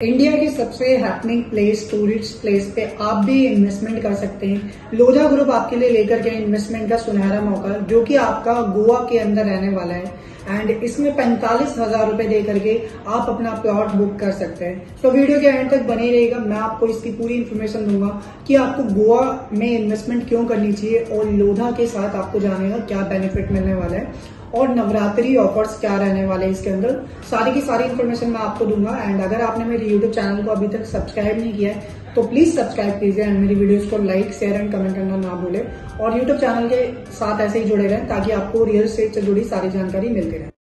India की सबसे happening place tourist place पे आप भी इन्वेस्टमेंट कर सकते हैं। लोधा ग्रुप आपके लिए लेकर के इन्वेस्टमेंट का सुनहरा मौका, जो कि आपका गोवा के अंदर रहने वाला है। एंड इसमें पैंतालीस हज़ार रूपए दे करके आप अपना प्लॉट बुक कर सकते हैं। तो वीडियो के एंड तक बने रहेगा मैं आपको इसकी पूरी इन्फॉर्मेशन दूँगा कि आपको गोवा में इन्वेस्टमेंट क्यों करनी चाहिए और लोधा के साथ आपको जाने का क्या बेनिफिट मिलने वाला है। और नवरात्रि ऑफर्स क्या रहने वाले हैं इसके अंदर? सारी की सारी इन्फॉर्मेशन मैं आपको दूँगा। एंड अगर आपने मेरे यूट्यूब चैनल को अभी तक सब्सक्राइब नहीं किया है तो प्लीज़ सब्सक्राइब कीजिए एंड मेरी वीडियोस को लाइक शेयर एंड कमेंट करना ना भूले। और यूट्यूब चैनल के साथ ऐसे ही जुड़े रहें ताकि आपको रियल स्टेट से जुड़ी सारी जानकारी मिलती रहे।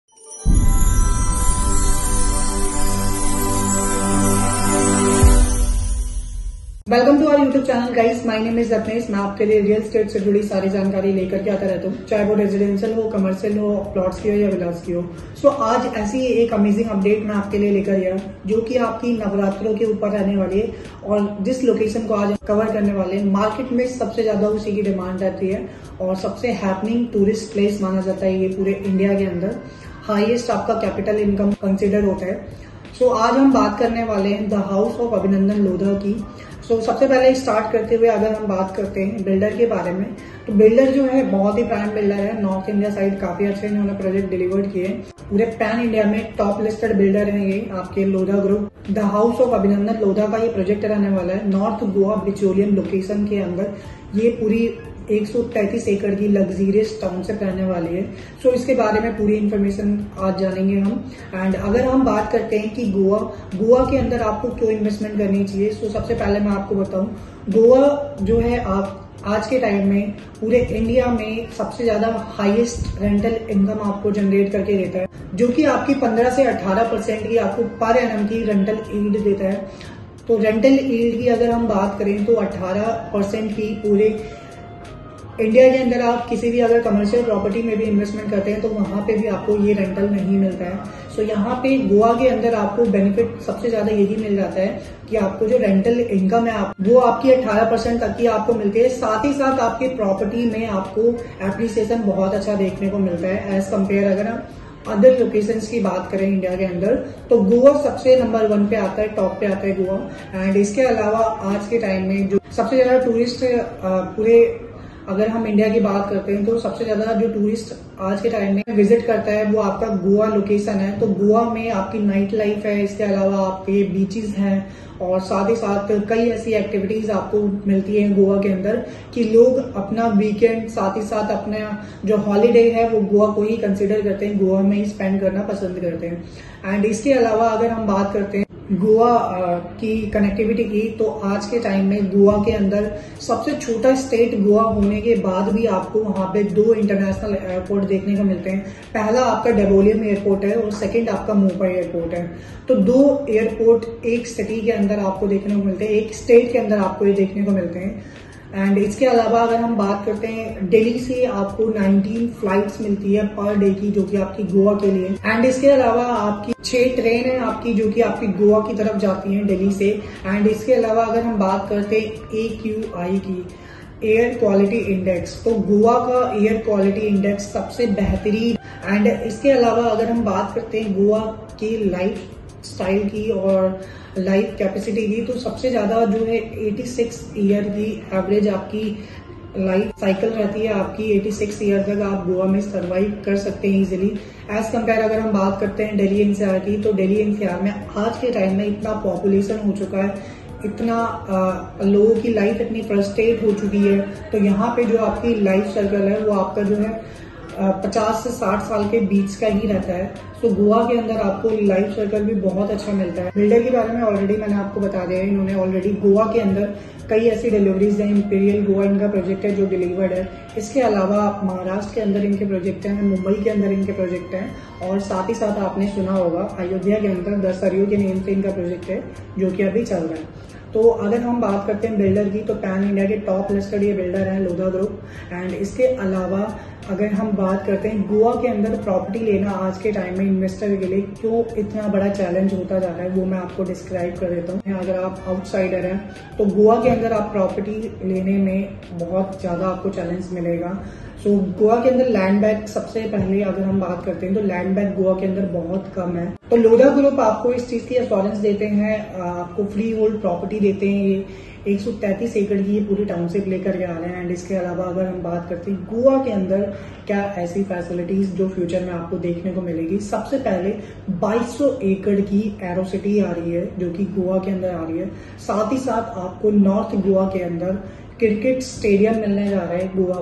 Welcome to our YouTube channel guys my name is Ratnesh मैं आपके लिए रियल स्टेट से जुड़ी सारी जानकारी लेकर के आता रहता हूँ। चाहे वो रेजिडेंशियल हो कमर्शियल हो प्लॉट्स की हो या विलास की हो। सो so, आज ऐसी एक अमेजिंग अपडेट मैं आपके लिए लेकर आया जो कि आपकी नवरात्रों के ऊपर रहने वाली है और जिस लोकेशन को आज कवर करने वाले हैं मार्केट में सबसे ज़्यादा उसी की डिमांड रहती है और सबसे हैपनिंग टूरिस्ट प्लेस माना जाता है ये पूरे इंडिया के अंदर। हाइएस्ट आपका कैपिटल इनकम कंसिडर होता है। सो so, आज हम बात करने वाले हैं the house of Abhinandan Lodha की। सो so, सबसे पहले स्टार्ट करते हुए अगर हम बात करते हैं बिल्डर के बारे में तो बिल्डर जो है बहुत ही प्राइम बिल्डर है। नॉर्थ इंडिया साइड काफ़ी अच्छे इन्होंने प्रोजेक्ट डिलीवर किए पूरे पैन इंडिया में टॉप लिस्टेड बिल्डर है ये आपके Lodha group the house of Abhinandan Lodha का ये प्रोजेक्ट रहने वाला है। नॉर्थ गोवा बिचोलियन लोकेशन के अंदर ये पूरी 133 एकड़ की लग्जीरियस टाउनशिप रहने वाली है। सो so, इसके बारे में पूरी इन्फॉर्मेशन आज जानेंगे हम। एंड अगर हम बात करते हैं कि गोवा गोवा के अंदर आपको क्यों इन्वेस्टमेंट करनी चाहिए सो so, सबसे पहले मैं आपको बताऊँ गोवा जो है आप आज के टाइम में पूरे इंडिया में सबसे ज़्यादा हाईएस्ट रेंटल इनकम आपको जनरेट करके देता है जो कि आपकी 15 से 18 परसेंट की आपको पर एनम की रेंटल ईल्ड देता है। तो रेंटल ईल्ड की अगर हम बात करें तो 18 परसेंट की पूरे इंडिया के अंदर आप किसी भी अगर कमर्शियल प्रॉपर्टी में भी इन्वेस्टमेंट करते हैं तो वहाँ पे भी आपको ये रेंटल नहीं मिलता है। सो so, यहाँ पे गोवा के अंदर आपको बेनिफिट सबसे ज़्यादा यही मिल जाता है कि आपको जो रेंटल इनकम है आप, वो आपकी 18 परसेंट तक की आपको मिलती है। साथ ही साथ आपकी प्रॉपर्टी में आपको एप्रिसिएशन बहुत अच्छा देखने को मिलता है। एज कंपेयर अगर हम अदर लोकेशन की बात करें इंडिया के अंदर तो गोवा सबसे नंबर वन पे आता है टॉप पे आता है गोवा। एंड इसके अलावा आज के टाइम में जो सबसे ज़्यादा टूरिस्ट पूरे अगर हम इंडिया की बात करते हैं तो सबसे ज़्यादा जो टूरिस्ट आज के टाइम में विज़िट करता है, वो आपका गोवा लोकेशन है। तो गोवा में आपकी नाइट लाइफ है, इसके अलावा आपके बीचेस हैं, और साथ ही साथ कई ऐसी एक्टिविटीज़ आपको मिलती है गोवा के अंदर कि लोग अपना वीकेंड साथ ही साथ अपना जो हॉलीडे है, वो गोवा को ही कंसिडर करते हैं। गोवा में ही स्पेंड करना पसंद करते हैं। एंड इसके अलावा अगर हम बात करते हैं गोवा की कनेक्टिविटी की तो आज के टाइम में गोवा के अंदर सबसे छोटा स्टेट गोवा होने के बाद भी आपको वहाँ पे दो इंटरनेशनल एयरपोर्ट देखने को मिलते हैं। पहला आपका डेबोलियम एयरपोर्ट है और सेकंड आपका मुंबई एयरपोर्ट है। तो दो एयरपोर्ट एक सिटी के अंदर आपको देखने को मिलते हैं, एक स्टेट के अंदर आपको ये देखने को मिलते हैं। एंड इसके अलावा अगर हम बात करते हैं, दिल्ली से आपको 19 फ्लाइट्स मिलती है पर डे की, जो कि आपकी गोवा के लिए। एंड इसके अलावा आपकी छह ट्रेन है आपकी, जो कि आपकी गोवा की तरफ़ जाती हैं दिल्ली से। एंड इसके अलावा अगर हम बात करते हैं ए क्यू आई की एयर क्वालिटी इंडेक्स तो गोवा का एयर क्वालिटी इंडेक्स सबसे बेहतरीन। एंड इसके अलावा अगर हम बात करते हैं गोवा की लाइफ स्टाइल की और लाइफ कैपेसिटी की तो सबसे ज़्यादा जो है 86 ईयर की एवरेज आपकी लाइफ साइकिल रहती है। आपकी 86 ईयर तक आप गोवा में सर्वाइव कर सकते हैं इजिली एज कंपेयर अगर हम बात करते हैं दिल्ली एनसीआर की तो दिल्ली एनसीआर में आज के टाइम में इतना पॉपुलेशन हो चुका है, इतना लोगों की लाइफ इतनी फ्रस्ट्रेट हो चुकी है तो यहाँ पे जो आपकी लाइफ सर्कल है, वो आपका जो है पचास से साठ साल के बीच का ही रहता है। तो गोवा के अंदर आपको लाइफ सर्कल भी बहुत अच्छा मिलता है। बिल्डर के बारे में ऑलरेडी मैंने आपको बता दिया है। इन्होंने ऑलरेडी गोवा के अंदर कई ऐसी डिलीवरीज हैं। इंपीरियल गोवा इनका प्रोजेक्ट है जो डिलीवर्ड है। इसके अलावा महाराष्ट्र के अंदर इनके प्रोजेक्ट हैं, मुंबई के अंदर इनके प्रोजेक्ट हैं। और साथ ही साथ आपने सुना होगा, अयोध्या के अंदर दस सरयू के नेम से इनका प्रोजेक्ट है, जो कि अभी चल रहा है। तो अगर हम बात करते हैं बिल्डर की तो पैन इंडिया के टॉप लिस्टेड ये बिल्डर है लोधा ग्रुप एंड इसके अलावा अगर हम बात करते हैं गोवा के अंदर प्रॉपर्टी लेना आज के टाइम में इन्वेस्टर के लिए क्यों इतना बड़ा चैलेंज होता जा रहा है, वो मैं आपको डिस्क्राइब कर देता हूँ। अगर आप आउटसाइडर हैं तो गोवा के अंदर आप प्रॉपर्टी लेने में बहुत ज़्यादा आपको चैलेंज मिलेगा। सो so, गोवा के अंदर लैंड बैंक सबसे पहले अगर हम बात करते हैं तो लैंड बैंक गोवा के अंदर बहुत कम है। तो लोधा ग्रुप आपको इस चीज़ की एश्योरेंस देते हैं आपको फ्री होल्ड प्रॉपर्टी देते हैं ये। एक सौ तैतीस एकड़ की ये पूरी टाउनशिप लेकर के आ रहे हैं। एंड इसके अलावा अगर हम बात करते हैं गोवा के अंदर क्या ऐसी फैसिलिटीज़ जो फ्यूचर में आपको देखने को मिलेगी? सबसे पहले 2200 एकड़ की एरो सिटी आ रही है जो कि गोवा के अंदर आ रही है। साथ ही साथ आपको नॉर्थ गोवा के अंदर क्रिकेट स्टेडियम मिलने जा रहा है गोवा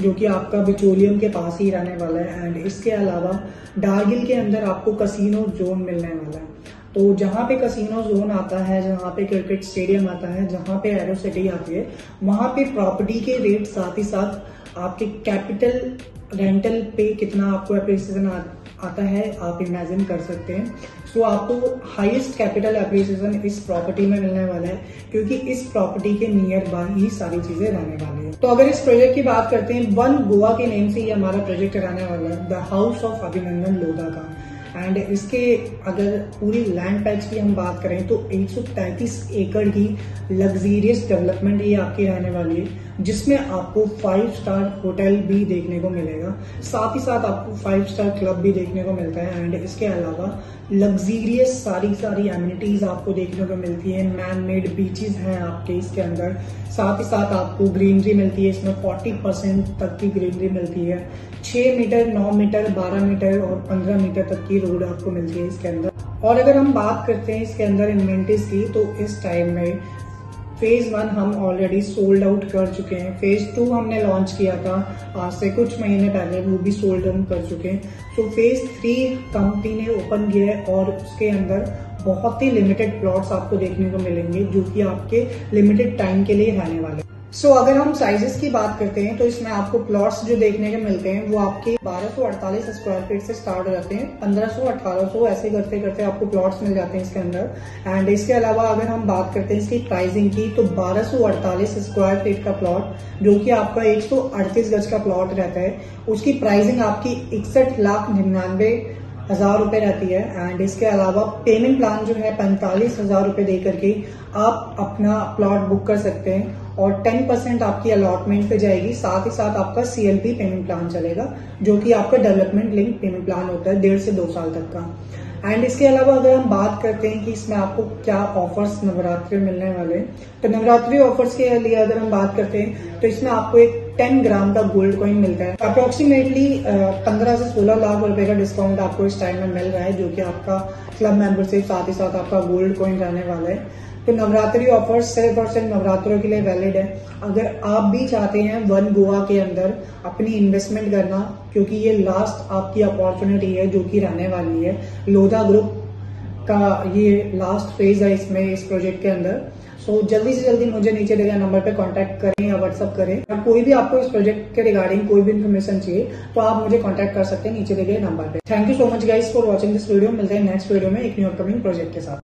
जो कि आपका बिचोलियम के पास ही रहने वाला है। एंड इसके अलावा डारगिल के अंदर आपको कसिनो जोन मिलने वाला है। तो जहाँ पे कसिनो जोन आता है, जहाँ पे क्रिकेट स्टेडियम आता है, जहाँ पे एरो सिटी आती है, वहाँ पे प्रॉपर्टी के रेट साथ ही साथ आपके कैपिटल रेंटल पे कितना आपको अप्रिसिएशन आता है आप इमेजिन कर सकते हैं। सो so, आपको हाईएस्ट कैपिटल अप्रिसिएशन इस प्रॉपर्टी में मिलने वाला है क्योंकि इस प्रॉपर्टी के नियर बाय ही सारी चीज़ें रहने वाली है। तो अगर इस प्रोजेक्ट की बात करते हैं वन गोवा के नेम से ही हमारा प्रोजेक्ट रहने वाला है the house of Abhinandan Lodha का। एंड इसके अगर पूरी लैंड पैच की हम बात करें तो 133 एकड़ की लग्जीरियस डेवलपमेंट ये आपकी रहने वाली है। जिसमें आपको फाइव स्टार होटल भी देखने को मिलेगा। साथ ही साथ आपको फाइव स्टार क्लब भी देखने को मिलता है एंड इसके अलावा लग्जीरियस सारी सारी एम्यूनिटीज आपको देखने को मिलती है। मैन मेड बीचेस हैं आपके इसके अंदर। साथ ही साथ आपको ग्रीनरी मिलती है, इसमें 40 परसेंट तक की ग्रीनरी मिलती है। 6 मीटर 9 मीटर 12 मीटर और 15 मीटर तक की रोड आपको मिलती है इसके अंदर। और अगर हम बात करते हैं इसके अंदर इन्वेंटीज की तो इस टाइम में फ़ेज़ वन हम ऑलरेडी सोल्ड आउट कर चुके हैं। फ़ेज़ टू हमने लॉन्च किया था। आज से कुछ महीने पहले वो भी सोल्ड आउट कर चुके हैं। तो फ़ेज़ थ्री कंपनी ने ओपन किया है और उसके अंदर बहुत ही लिमिटेड प्लॉट्स आपको देखने को मिलेंगे, जो कि आपके लिमिटेड टाइम के लिए आने वाले सो so, अगर हम साइजेस की बात करते हैं तो इसमें आपको प्लॉट्स जो देखने के मिलते हैं वो आपके 1248 स्क्वायर फीट से स्टार्ट हो जाते हैं। 1500 1800 ऐसे करते करते आपको प्लॉट्स मिल जाते हैं इसके अंदर। एंड इसके अलावा अगर हम बात करते हैं इसकी प्राइसिंग की तो 1248 स्क्वायर फीट का प्लॉट जो कि आपका एक सौ अड़तीस गज का प्लॉट रहता है। उसकी प्राइसिंग आपकी इकसठ लाख निन्यानवे हज़ार रुपए रहती है। एंड इसके अलावा पेमेंट प्लान जो है पैंतालीस हज़ार रुपए दे करके आप अपना प्लॉट बुक कर सकते हैं। और 10 परसेंट आपकी अलॉटमेंट पे जाएगी। साथ ही साथ आपका सीएलपी पेमेंट प्लान चलेगा, जो कि आपका डेवलपमेंट लिंक पेमेंट प्लान होता है, डेढ़ से दो साल तक का। एंड इसके अलावा अगर हम बात करते हैं कि इसमें आपको क्या ऑफर्स नवरात्रि मिलने वाले हैं तो नवरात्रि ऑफर्स के लिए अगर हम बात करते हैं तो इसमें आपको एक 10 ग्राम का गोल्ड कॉइन मिलता है। अप्रोक्सीमेटली 15 से 16 लाख रुपए का डिस्काउंट आपको इस टाइम में मिल रहा है, जो कि आपका क्लब मेंबरशिप साथ ही साथ आपका गोल्ड कॉइन रहने वाला है। तो नवरात्रि ऑफ़र सिर्फ़ और सिर्फ़ नवरात्रों के लिए वैलिड है। अगर आप भी चाहते हैं वन गोवा के अंदर अपनी इन्वेस्टमेंट करना क्योंकि ये लास्ट आपकी अपॉर्चुनिटी है जो कि रहने वाली है। लोधा ग्रुप का ये लास्ट फ़ेज़ है इसमें इस प्रोजेक्ट के अंदर। सो so, जल्दी से जल्दी मुझे नीचे दिए नंबर पे कांटेक्ट करें या व्हाट्सअप करें। और कोई भी आपको इस प्रोजेक्ट के रिगार्डिंग कोई भी इन्फॉर्मेशन चाहिए तो आप मुझे कांटेक्ट कर सकते हैं नीचे दिए नंबर पे। Thank you so much guys for watching this video मिलते हैं नेक्स्ट वीडियो में एक न्यू अपकमिंग प्रोजेक्ट के साथ।